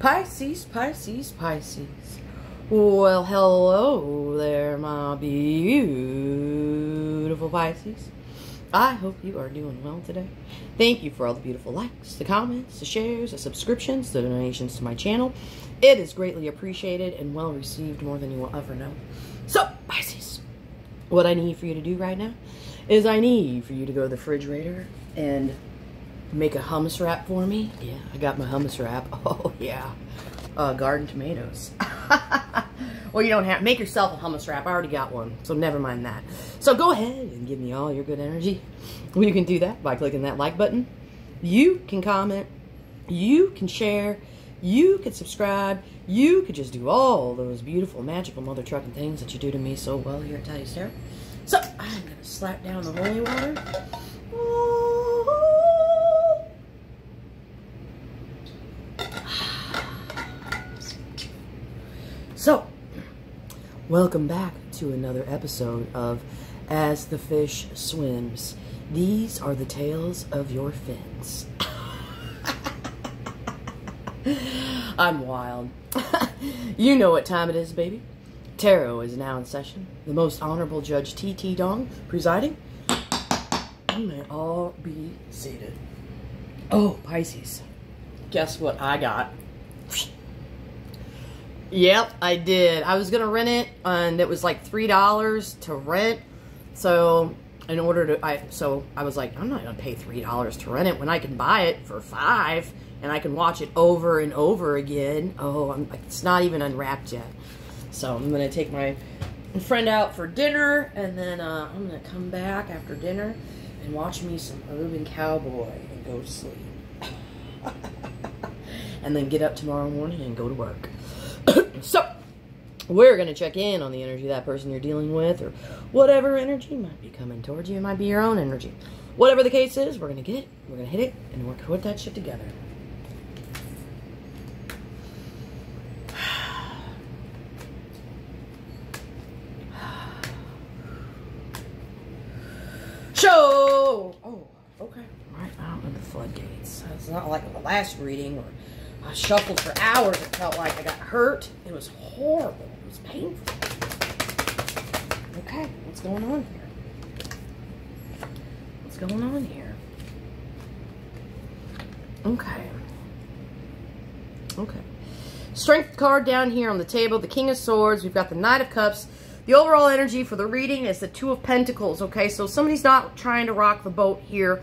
Pisces, Pisces, Pisces. Well, hello there, my beautiful Pisces. I hope you are doing well today. Thank you for all the beautiful likes, the comments, the shares, the subscriptions, the donations to my channel. It is greatly appreciated and well received more than you will ever know. So, Pisces, what I need for you to do right now is I need for you to go to the refrigerator and make a hummus wrap for me. Yeah, I got my hummus wrap. Oh, yeah. Uh, garden tomatoes. well, you don't have make yourself a hummus wrap. I already got one, so never mind that. So go ahead and give me all your good energy. Well, you can do that by clicking that like button. You can comment. You can share. You can subscribe. You could just do all those beautiful, magical mother trucking things that you do to me so well here at Talia's Tarot. So I'm gonna slap down the holy water. So, welcome back to another episode of As the Fish Swims. These are the tales of your fins. I'm wild. you know what time it is, baby. Tarot is now in session. The most honorable Judge T.T. Dong presiding. You may all be seated. Oh, Pisces. Guess what I got? Yep, I did. I was gonna rent it, and it was like three dollars to rent. So, in order to, I so I was like, I'm not gonna pay three dollars to rent it when I can buy it for five, and I can watch it over and over again. Oh, I'm, it's not even unwrapped yet. So I'm gonna take my friend out for dinner, and then uh, I'm gonna come back after dinner and watch me some Urban Cowboy and go to sleep. and then get up tomorrow morning and go to work. so, we're going to check in on the energy that person you're dealing with, or whatever energy might be coming towards you. It might be your own energy. Whatever the case is, we're going to get it, we're going to hit it, and we're going to put that shit together. Show! Oh, okay. Right out of the floodgates. It's not like the last reading or I shuffled for hours. It felt like I got hurt. It was horrible. It was painful. Okay, what's going on here? What's going on here? Okay. Okay. Strength card down here on the table. The King of Swords. We've got the Knight of Cups. The overall energy for the reading is the Two of Pentacles, okay? So somebody's not trying to rock the boat here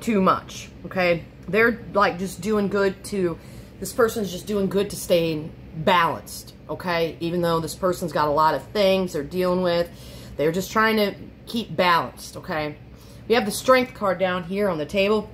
too much, okay? They're, like, just doing good to this person's just doing good to stay balanced, okay? Even though this person's got a lot of things they're dealing with, they're just trying to keep balanced, okay? We have the strength card down here on the table.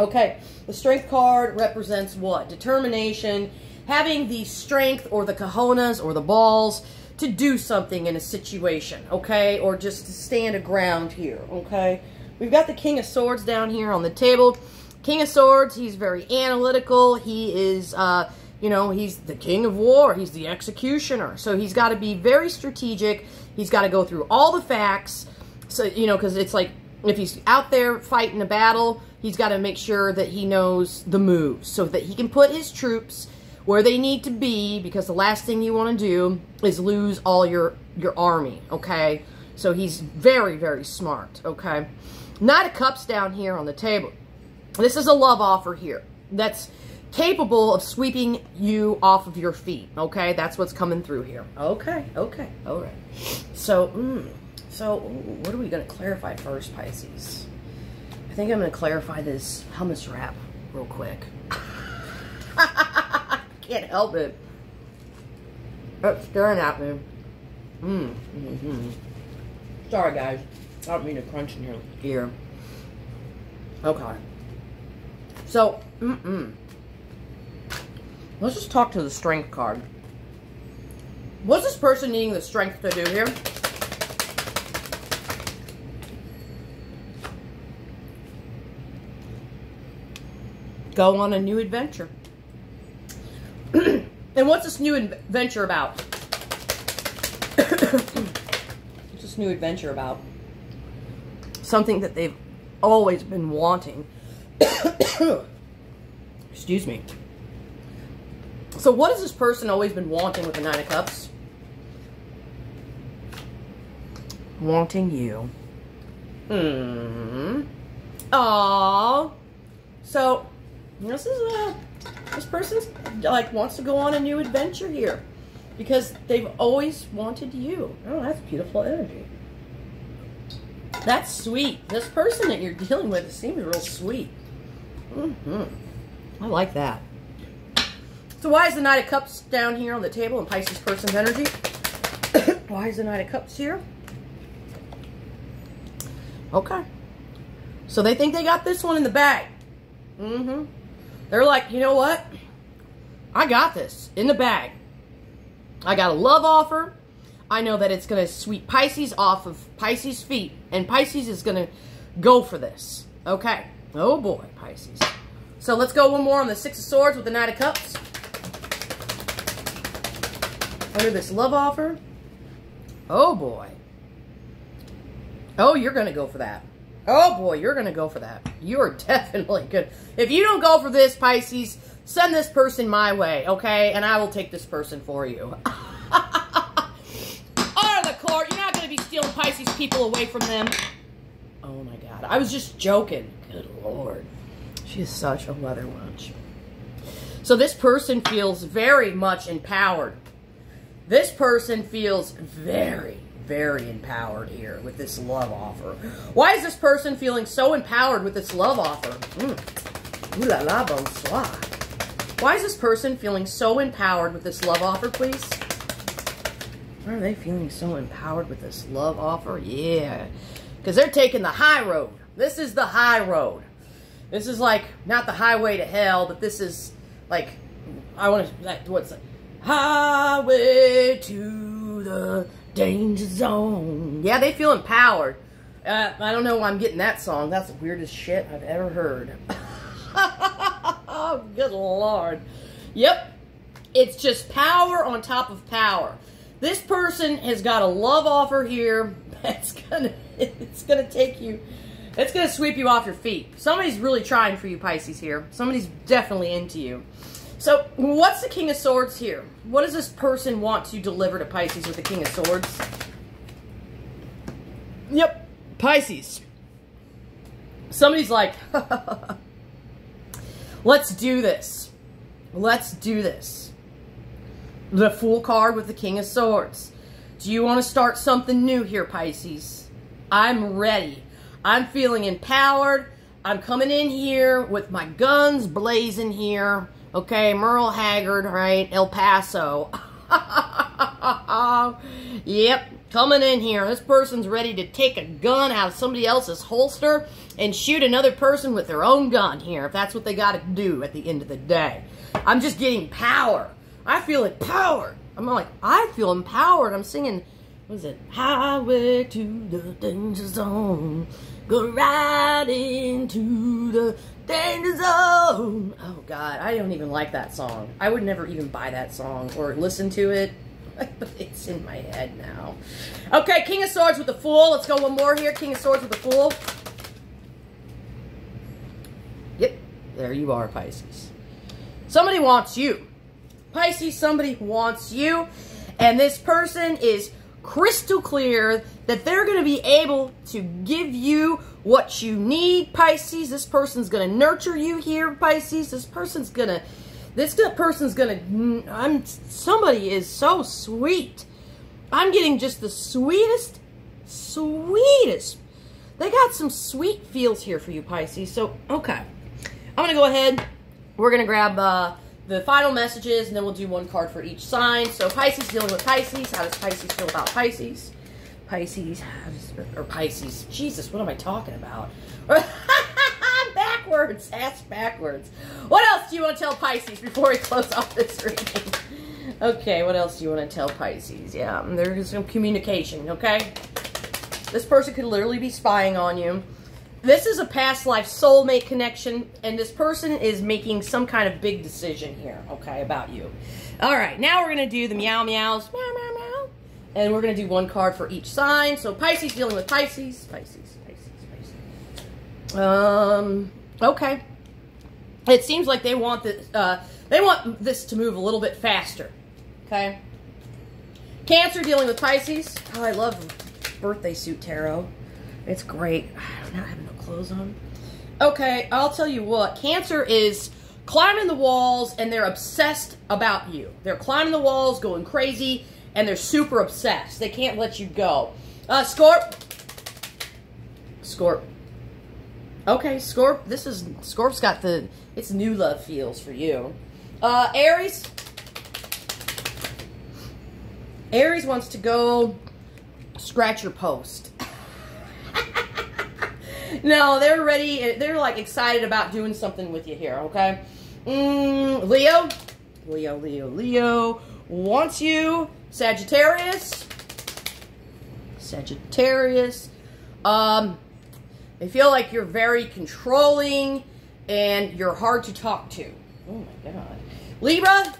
Okay, the strength card represents what? Determination, having the strength or the cojones or the balls to do something in a situation, okay? Or just to stand a ground here, okay? We've got the King of Swords down here on the table. King of Swords, he's very analytical. He is, uh, you know, he's the king of war. He's the executioner. So he's got to be very strategic. He's got to go through all the facts. So, you know, because it's like, if he's out there fighting a battle, he's got to make sure that he knows the moves so that he can put his troops where they need to be because the last thing you want to do is lose all your, your army, okay? So he's very, very smart, okay? Knight of Cups down here on the table. This is a love offer here that's capable of sweeping you off of your feet, okay? That's what's coming through here. Okay, okay, all right. So, mm, so what are we going to clarify first, Pisces? I think I'm going to clarify this hummus wrap real quick. Can't help it. It's staring at me. Mmm. Mm -hmm. Sorry, guys. I don't mean to crunch in your ear. Okay. So, mm-mm. Let's just talk to the strength card. What's this person needing the strength to do here? Go on a new adventure. and what's this new adventure about? what's this new adventure about? Something that they've always been wanting excuse me, So what has this person always been wanting with the Nine of Cups? Wanting you. Hmm. Aww. So, this is a, this person's like wants to go on a new adventure here because they've always wanted you. Oh, that's beautiful energy. That's sweet. This person that you're dealing with seems real sweet. Mm-hmm. I like that. So why is the Knight of Cups down here on the table in Pisces person's energy? why is the Knight of Cups here? Okay. So they think they got this one in the bag. Mm-hmm. They're like, you know what? I got this in the bag. I got a love offer. I know that it's going to sweep Pisces off of Pisces' feet. And Pisces is going to go for this. Okay. Oh boy, Pisces. So let's go one more on the Six of Swords with the Knight of Cups. Under this love offer. Oh boy. Oh, you're going to go for that. Oh boy, you're going to go for that. You are definitely good. If you don't go for this, Pisces, send this person my way, okay? And I will take this person for you. Out of the court. You're not going to be stealing Pisces people away from them. Oh my God. I was just joking. Good Lord. She is such a weather watch. So this person feels very much empowered. This person feels very, very empowered here with this love offer. Why is this person feeling so empowered with this love offer? Mm. Ooh la la, bonsoir. Why is this person feeling so empowered with this love offer, please? Why are they feeling so empowered with this love offer? Yeah, because they're taking the high road. This is the high road. This is like, not the highway to hell, but this is like, I want to, what's it? Highway to the danger zone. Yeah, they feel empowered. Uh, I don't know why I'm getting that song. That's the weirdest shit I've ever heard. oh, good lord. Yep. It's just power on top of power. This person has got a love offer here that's gonna it's gonna take you it's gonna sweep you off your feet. Somebody's really trying for you, Pisces, here. Somebody's definitely into you. So, what's the King of Swords here? What does this person want to deliver to Pisces with the King of Swords? Yep, Pisces. Somebody's like, let's do this. Let's do this. The Fool card with the King of Swords. Do you want to start something new here, Pisces? I'm ready. I'm feeling empowered. I'm coming in here with my guns blazing here. Okay, Merle Haggard, right? El Paso. yep, coming in here. This person's ready to take a gun out of somebody else's holster and shoot another person with their own gun here, if that's what they got to do at the end of the day. I'm just getting power. I feel empowered. I'm like, I feel empowered. I'm singing, what is it? Highway to the danger zone. Go right into the danger zone. Oh, God. I don't even like that song. I would never even buy that song or listen to it. But it's in my head now. Okay, King of Swords with the Fool. Let's go one more here. King of Swords with the Fool. Yep. There you are, Pisces. Somebody wants you. Pisces, somebody wants you. And this person is crystal clear that they're going to be able to give you what you need, Pisces. This person's going to nurture you here, Pisces. This person's going to, this person's going to, I'm, somebody is so sweet. I'm getting just the sweetest, sweetest. They got some sweet feels here for you, Pisces. So, okay. I'm going to go ahead. We're going to grab uh, the final messages, and then we'll do one card for each sign. So Pisces dealing with Pisces. How does Pisces feel about Pisces? Pisces, has, or Pisces. Jesus, what am I talking about? backwards, ass backwards. What else do you want to tell Pisces before we close off this reading? Okay, what else do you want to tell Pisces? Yeah, there's some communication, okay? This person could literally be spying on you. This is a past life soulmate connection, and this person is making some kind of big decision here, okay, about you. All right, now we're going to do the meow meows, meow meow meow, and we're going to do one card for each sign. So Pisces dealing with Pisces, Pisces, Pisces, Pisces. Um, okay. it seems like they want this, uh, they want this to move a little bit faster. Okay. Cancer dealing with Pisces. Oh, I love birthday suit tarot. It's great. I'm not clothes on. Okay, I'll tell you what. Cancer is climbing the walls and they're obsessed about you. They're climbing the walls, going crazy, and they're super obsessed. They can't let you go. Uh, Scorp. Scorp. Okay, Scorp. This is Scorp's got the it's new love feels for you. Uh, Aries. Aries wants to go scratch your post. no, they're ready. They're like excited about doing something with you here. Okay. Mm, Leo. Leo. Leo. Leo wants you. Sagittarius. Sagittarius. Um, they feel like you're very controlling and you're hard to talk to. Oh my god. Libra.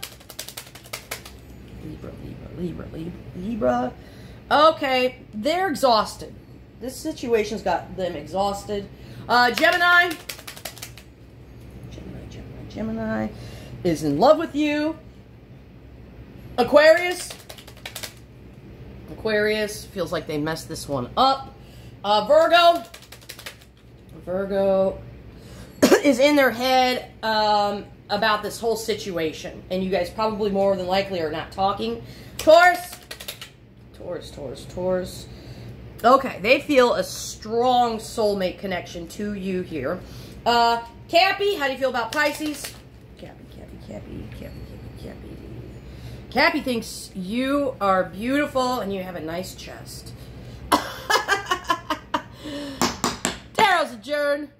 Libra, Libra, Libra, Libra, Libra. Okay, they're exhausted. This situation's got them exhausted. Uh, Gemini. Gemini, Gemini, Gemini is in love with you. Aquarius. Aquarius feels like they messed this one up. Uh, Virgo. Virgo is in their head um, about this whole situation. And you guys probably more than likely are not talking. Taurus. Taurus, Taurus, Taurus. Okay, they feel a strong soulmate connection to you here. Uh, Cappy, how do you feel about Pisces? Cappy, Cappy, Cappy, Cappy, Cappy, Cappy. Cappy thinks you are beautiful and you have a nice chest. Tarot's adjourned.